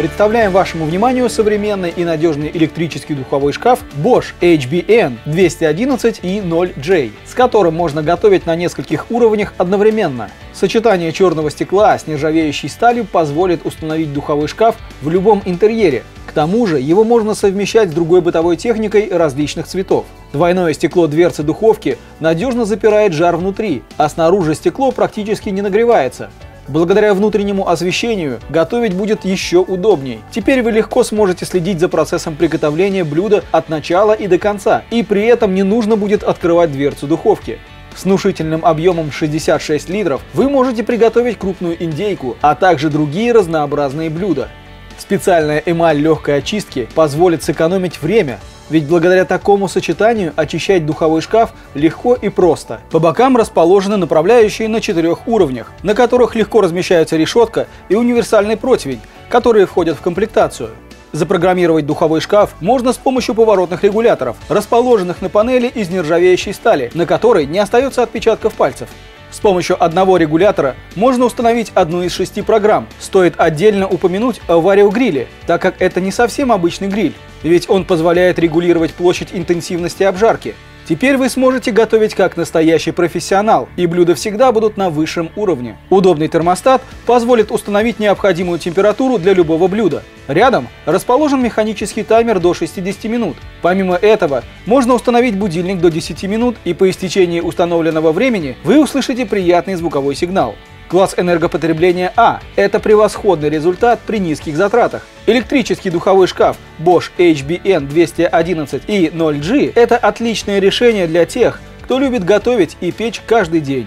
представляем вашему вниманию современный и надежный электрический духовой шкаф Bosch HBN 211 и 0J, с которым можно готовить на нескольких уровнях одновременно. Сочетание черного стекла с нержавеющей сталью позволит установить духовой шкаф в любом интерьере. К тому же его можно совмещать с другой бытовой техникой различных цветов. Двойное стекло дверцы духовки надежно запирает жар внутри, а снаружи стекло практически не нагревается. Благодаря внутреннему освещению готовить будет еще удобней. Теперь вы легко сможете следить за процессом приготовления блюда от начала и до конца, и при этом не нужно будет открывать дверцу духовки. С внушительным объемом 66 литров вы можете приготовить крупную индейку, а также другие разнообразные блюда. Специальная эмаль легкой очистки позволит сэкономить время, ведь благодаря такому сочетанию очищать духовой шкаф легко и просто. По бокам расположены направляющие на четырех уровнях, на которых легко размещаются решетка и универсальный противень, которые входят в комплектацию. Запрограммировать духовой шкаф можно с помощью поворотных регуляторов, расположенных на панели из нержавеющей стали, на которой не остается отпечатков пальцев. С помощью одного регулятора можно установить одну из шести программ. Стоит отдельно упомянуть о вариогриле, так как это не совсем обычный гриль, ведь он позволяет регулировать площадь интенсивности обжарки. Теперь вы сможете готовить как настоящий профессионал, и блюда всегда будут на высшем уровне. Удобный термостат позволит установить необходимую температуру для любого блюда. Рядом расположен механический таймер до 60 минут. Помимо этого, можно установить будильник до 10 минут, и по истечении установленного времени вы услышите приятный звуковой сигнал. Класс энергопотребления А – это превосходный результат при низких затратах. Электрический духовой шкаф Bosch HBN 211 и 0G – это отличное решение для тех, кто любит готовить и печь каждый день.